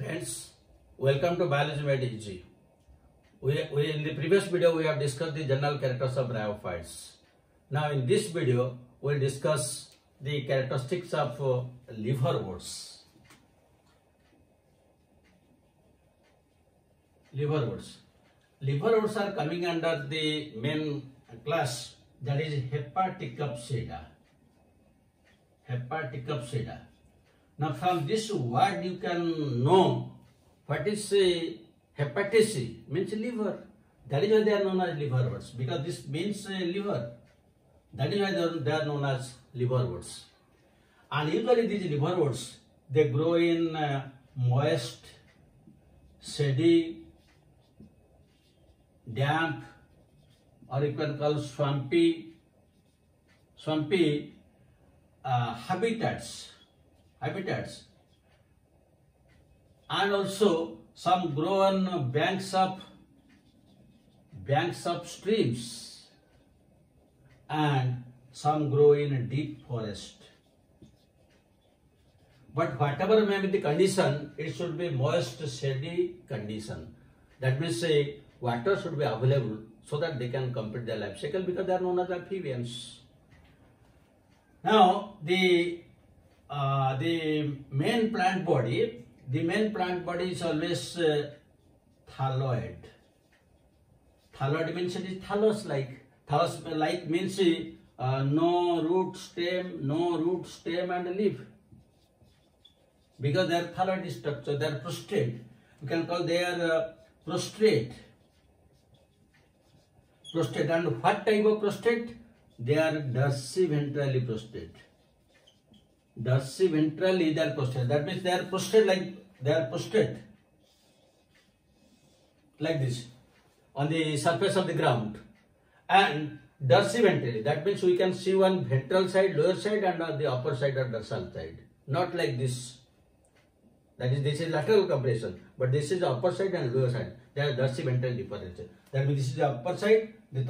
Friends, welcome to Biology Easy. We, we, in the previous video, we have discussed the general characters of bryophytes. Now, in this video, we'll discuss the characteristics of uh, liverworts. Liverworts. Liverworts are coming under the main class that is Hepaticopsida. Hepaticopsida. Now from this word you can know what is hepatici means liver. That is why they are known as liverworts because this means liver. That is why they are, known as liverworts. And usually these liverworts they grow in uh, moist, shady, damp, or you can call swampy, swampy uh, habitats, habitats, and also some grow on banks of banks of streams, and some grow in a deep forest. But whatever may be the condition, it should be moist, shady condition. That means say water should be available so that they can complete their life cycle because they are known as amphibians. Now the uh, the main plant body, the main plant body is always uh, thalloid. Thalloid means it is thallus like. Thallus like means uh, no root stem, no root stem and leaf. Because they are thalloid structure, they are prostrate. We can call they are uh, prostrate. Prostrate and what type of prostrate? They are dorsiventrally prostrate. Dorsiventrally they are prostrate. That means they are prostrate like they are prostrate like this on the surface of the ground and dorsiventrally. That means we can see one ventral side, lower side and on the upper side or dorsal side. Not like this. That is, this is lateral compression, but this is upper side and lower side. They are dorsiventral differential. That means this is the upper side, the,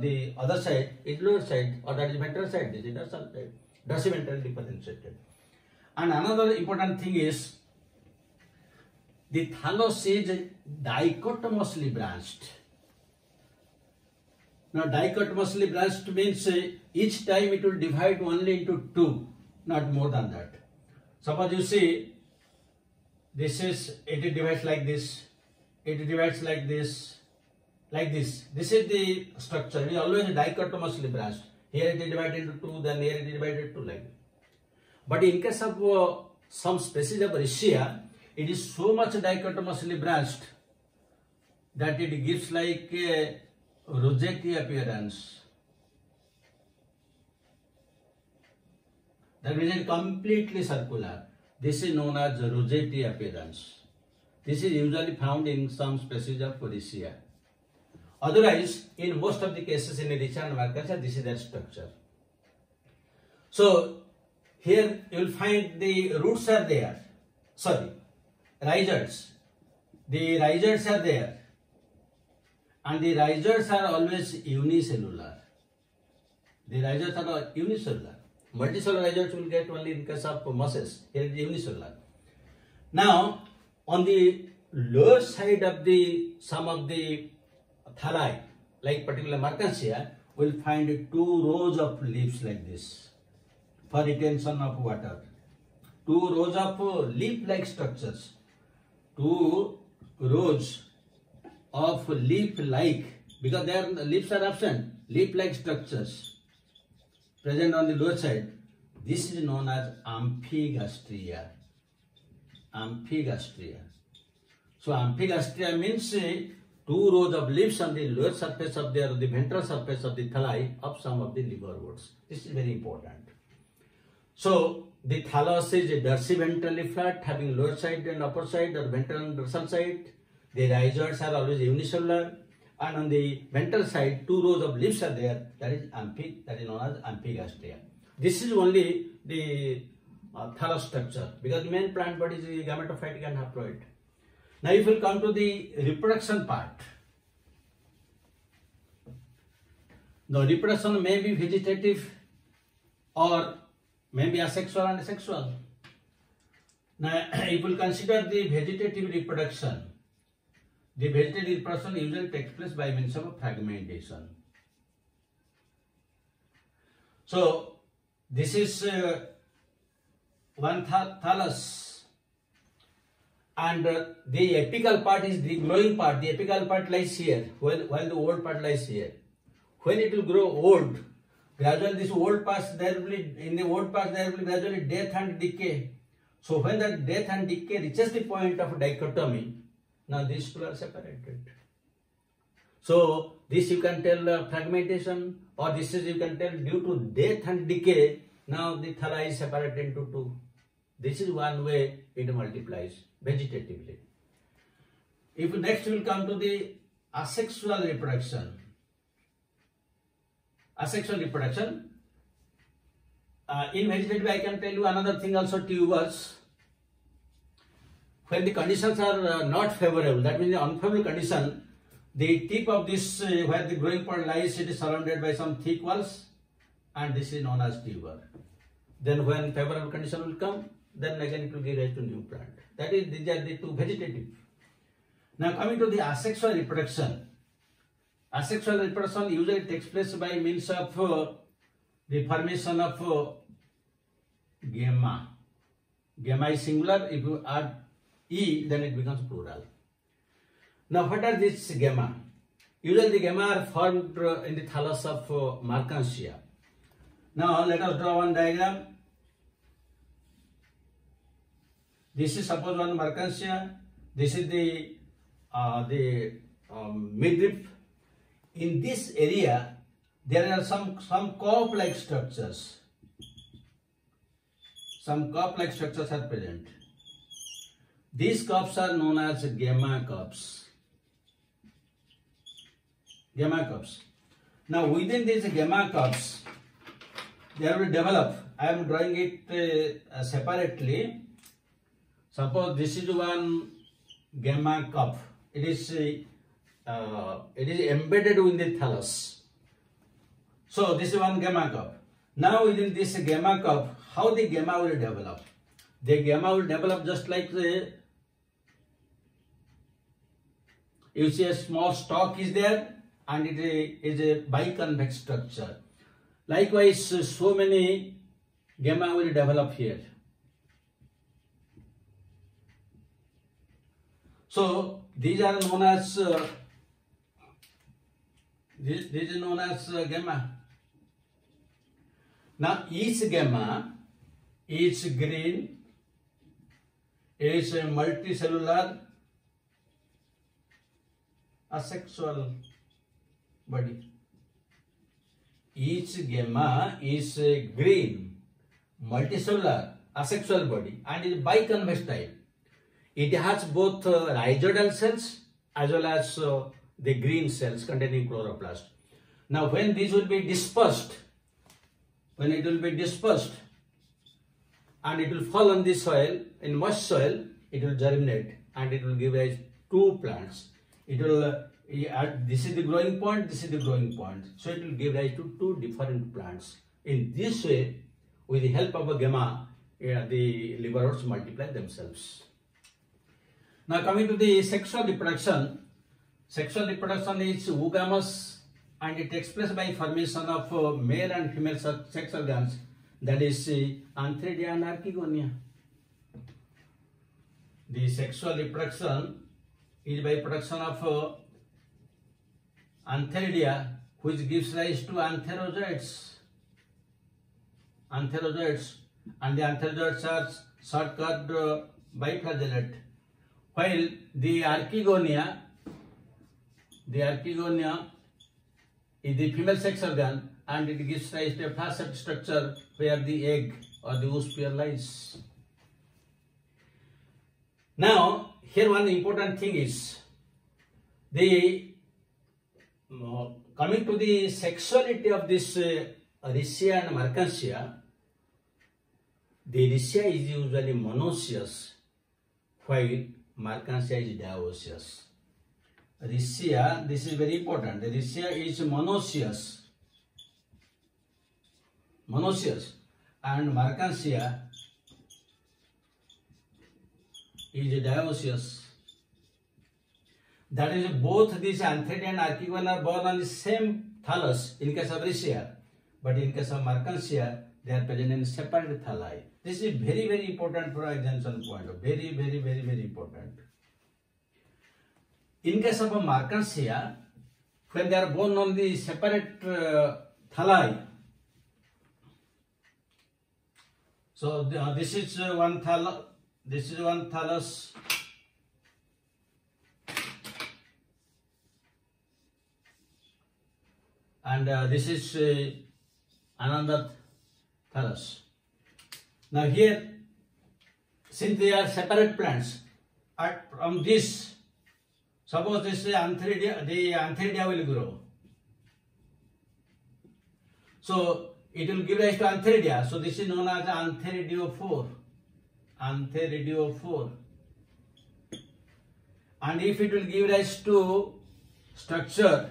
the other side is lower side, or that is ventral side, this is dorsal side. Dorsiventral differentiated. And another important thing is, the thallus is dichotomously branched. Now dichotomously branched means uh, each time it will divide only into two, not more than that. Suppose you see this is it divides like this it divides like this like this this is the structure it is always dichotomously branched here it is divided into two then here it is divided into like but in case of uh, some species of Riccia it is so much dichotomously branched that it gives like a rosette appearance that means completely circular this is known as rosette appearance. This is usually found in some species of Riccia. Otherwise, in most of the cases in and Marchantia, this is their structure. So, here you will find the roots are there. Sorry, rhizoids. The rhizoids are there. And the risers are always unicellular. The rhizoids are unicellular. Multicellular rhizoids will get only in case of mosses. Here it is unicellular. Now, on the lower side of the some of the thalli, like particular Marchantia, will find two rows of leaves like this for retention of water. Two rows of leaf-like structures. Two rows of leaf-like because their leaves are absent. Leaf-like structures present on the lower side. This is known as amphigastria. Amphigastria. So amphigastria means two rows of leaves on the lower surface of the, the ventral surface of the thalli of some of the liverworts. This is very important. So the thallus is dorsiventrally flat, having lower side and upper side or ventral and dorsal side. The rhizoids are always unicellular and on the ventral side two rows of leaves are there that is amphi that is known as amphigastria this is only the uh, thallus structure because the main plant body is gametophytic and haploid now if we come to the reproduction part. The reproduction may be vegetative or may be asexual and sexual Now, if we consider the vegetative reproduction, the vegetative reproduction usually takes place by means of fragmentation. So, this is uh, one th- thallus and uh, the apical part is the growing part. The apical part lies here while, while the old part lies here. When it will grow old, gradually this old part there will be, in the old part there will be gradually death and decay. So when that death and decay reaches the point of dichotomy, now these two are separated. So this you can tell uh, fragmentation or this is you can tell due to death and decay, now the thala is separated into two. This is one way it multiplies vegetatively. If next we will come to the asexual reproduction. Asexual reproduction. Uh, in vegetative, I can tell you another thing also tubers. When the conditions are uh, not favorable, that means the unfavorable condition, the tip of this, uh, where the growing part lies, it is surrounded by some thick walls, and this is known as tuber. Then when favorable condition will come, then again it will give rise to new plant. That is, these are the two vegetative. Now coming to the asexual reproduction. Asexual reproduction usually takes place by means of uh, the formation of uh, gemma. Gemma is singular. If you add e, then it becomes plural. Now what are these gemma? Usually the gemma are formed uh, in the thallus of uh. Now let us draw one diagram. This is suppose one Marchantia. This is the uh, the um, midrib. In this area, there are some some cup-like structures. Some cup-like structures are present. These cups are known as gemma cups. Gemma cups. Now within these gemma cups, they will develop. I am drawing it uh, separately. Suppose this is one gemma cup. It is uh, it is embedded in the thallus. So this is one gemma cup. Now within this gemma cup, how the gemma will develop? The gemma will develop just like the you see a small stalk is there and it is a biconvex structure. Likewise, so many gemma will develop here. So these are known as uh, this, this is known as uh, gamma. Now each gamma is green, is a multicellular asexual body. Each gamma is a green, multicellular, asexual body and is biconvex type. It has both uh, cells as well as uh, the green cells containing chloroplast. Now when these will be dispersed, when it will be dispersed and it will fall on the soil, in moist soil, it will germinate and it will give rise two plants. It will, uh, this is the growing point, this is the growing point. So it will give rise to two different plants. In this way, with the help of a gemma, the liverworts multiply themselves. Now coming to the sexual reproduction, sexual reproduction is oogamous and it takes place by formation of uh, male and female sex organs that is uh, antheridia and archegonia. The sexual reproduction is by production of uh, antheridia which gives rise to antherozoids. Antherozoids and the antherozoids are short-cut uh, biflagellate while the archegonia, the archegonia is the female sex organ and it gives rise to a facet structure where the egg or the oosphere lies. Now, here one important thing is the uh, coming to the sexuality of this uh, and Marchantia, the Riccia is usually monoecious while Is dioecious. Riccia, this is very important. Riccia is monoecious. Monoecious. And Marchantia is dioecious. That is, both these antheridia and archegonia are born on the same thallus in case of Riccia, but in case of Marchantia, they are present in separate thalli. This is very, very important for exemption point. Very, very, very, very important. In case of a Marchantia, when they are born on the separate uh, thalli, so uh, this is uh, one thallus, this is one thallus and uh, this is uh, another thallus. Now here, since they are separate plants, at, from this, suppose this is antheridia, the antheridia will grow. So it will give rise to antheridia. So this is known as antheridiophore. Antheridiophore. And if it will give rise to structure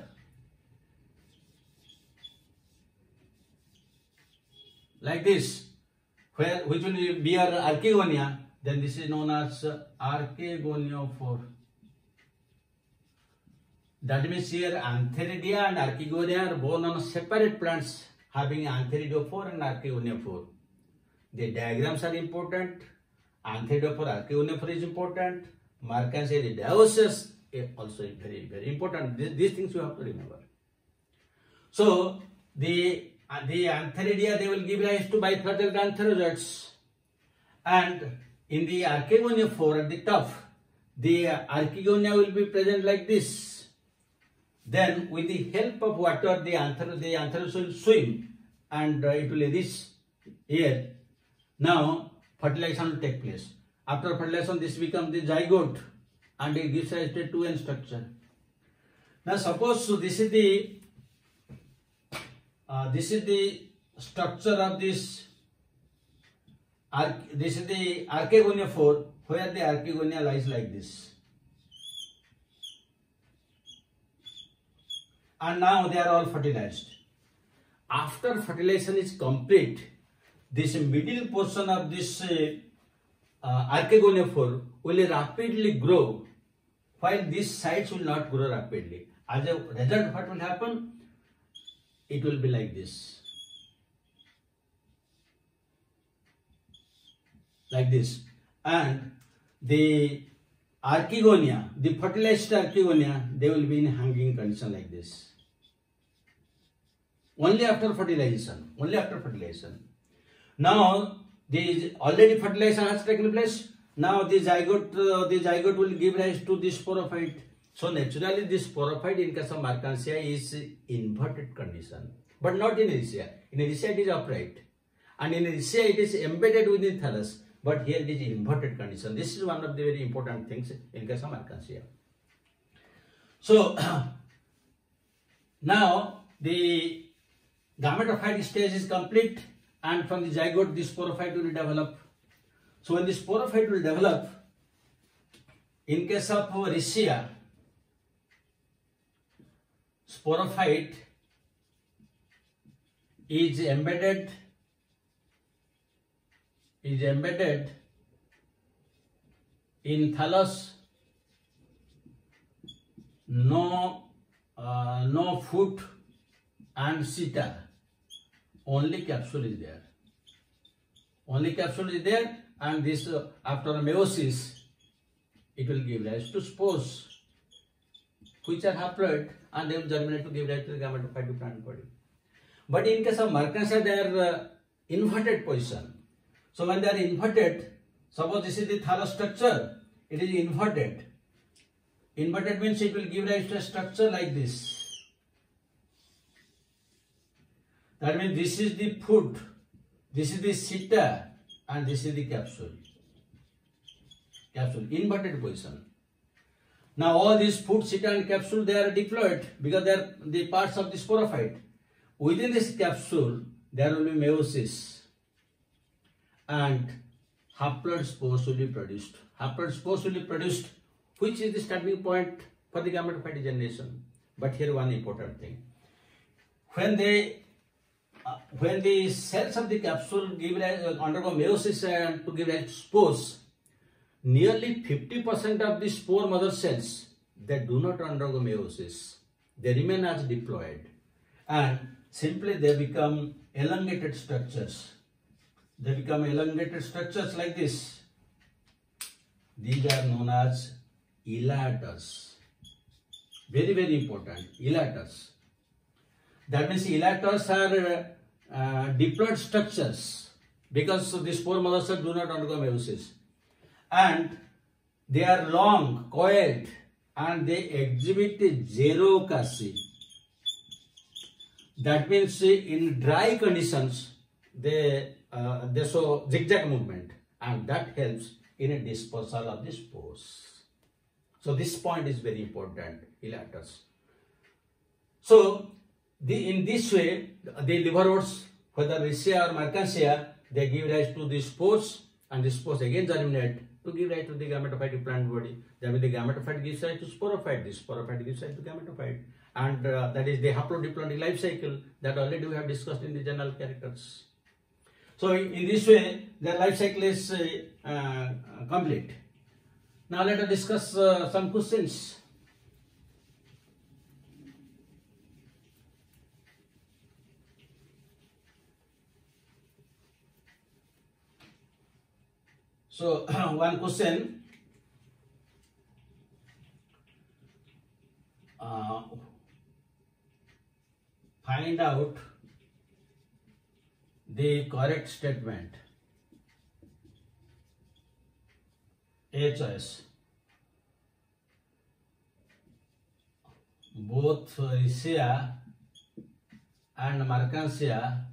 like this, where which will be our archegonia, then this is known as archegoniophore. That means here antheridia and archegonia are born on separate plants having antheridiophore and archegoniophore. The diagrams are important. Antheridiophore, archegoniophore is important. Marchantia, the dioecious is eh, also very, very important. These, these things you have to remember. So, the and the antheridia they will give rise to bifurcated antherozoids and in the archegoniophore at the top the archegonia will be present like this. Then with the help of water the anther the antherozoids will swim and it will reach here. Now fertilization will take place. After fertilization this becomes the zygote and it gives rise to 2n structure. Now suppose so this is the uh, this is the structure of this this is the archegonia where the archegonia lies like this. And now they are all fertilized. After fertilization is complete this middle portion of this uh, uh, will rapidly grow while these sides will not grow rapidly. As a result what will happen it will be like this. Like this. And the archegonia, the fertilized archegonia, they will be in hanging condition like this. Only after fertilization. Only after fertilization. Now, the already fertilization has taken place. Now the zygote, uh, the zygote will give rise to this sporophyte. So naturally this sporophyte in case of Marchantia is inverted condition, but not in Riccia. In Riccia it is upright and in Riccia it is embedded within thallus, but here it is inverted condition. This is one of the very important things in case of Marchantia. So now the gametophyte stage is complete and from the zygote the sporophyte will develop. So when the sporophyte will develop, in case of Riccia, sporophyte is embedded is embedded in thallus. No uh, no foot and seta only capsule is there. Only capsule is there and this uh, after meiosis it will give rise to spores which are haploid and they will germinate to give rise to the gametophyte plant body. But in case of Marchantia, they are uh, inverted position. So when they are inverted, suppose this is the thallus structure, it is inverted. Inverted means it will give rise to a structure like this. That means this is the foot, this is the seta, and this is the capsule. Capsule, inverted position. Now all these foot, and capsule, they are diploid because they are the parts of the sporophyte. Within this capsule, there will be meiosis and haploid spores will be produced. Haploid spores will be produced, which is the starting point for the gametophyte generation. But here one important thing. When they uh, when the cells of the capsule give uh, undergo meiosis and to give to spores, nearly 50% of these spore mother cells they do not undergo meiosis. They remain as diploid and simply they become elongated structures. They become elongated structures like this. These are known as elaters. Very, very important, elaters. That means elaters are uh, diploid structures because these spore mother cells do not undergo meiosis. And they are long, coiled, and they exhibit xerochasy. That means in dry conditions, they, uh, they show zigzag movement and that helps in a dispersal of the spores. So this point is very important, elaters. So the, in this way, the liverworts, whether Riccia or Marchantia, they give rise to the spores and the spores again germinate to give rise to the gametophyte plant body. That means the gametophyte gives rise to sporophyte, the sporophyte gives rise to gametophyte. And uh, that is the haplodiploidy life cycle that already we have discussed in the general characters. So in this way, the life cycle is uh, uh, complete. Now let us discuss uh, some questions. So one question. Uh, find out the correct statement. A choice. Both Riccia and Marchantia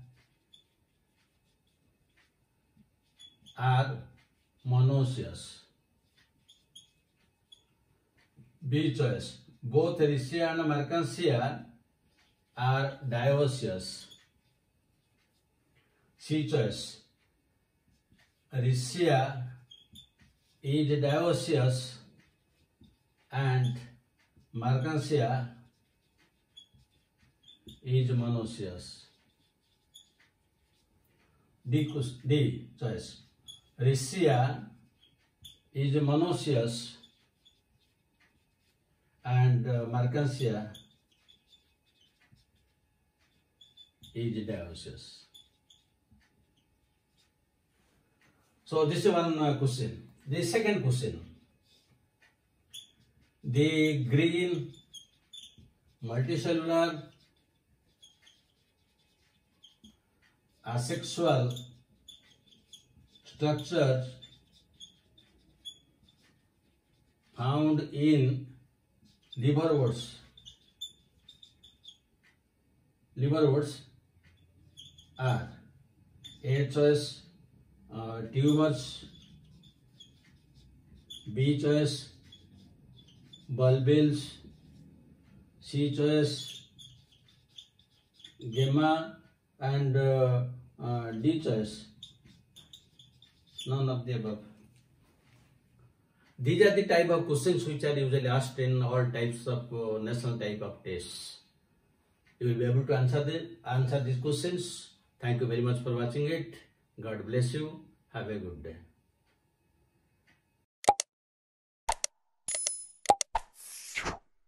are monoecious. B choice. Both Riccia and Marchantia are dioecious. C choice. Riccia is dioecious and Marchantia is monoecious. D, D choice. Riccia is monoecious and uh, is dioecious. So this is one uh, question. The second question. The green multicellular asexual structures found in liverworts liverworts are A choice uh, tumors, B choice bulbils, C choice gemma and uh, uh, D choice none of the above. These are the type of questions which are usually asked in all types of uh, national type of tests. You will be able to answer the answer these questions. Thank you very much for watching it. God bless you. Have a good day.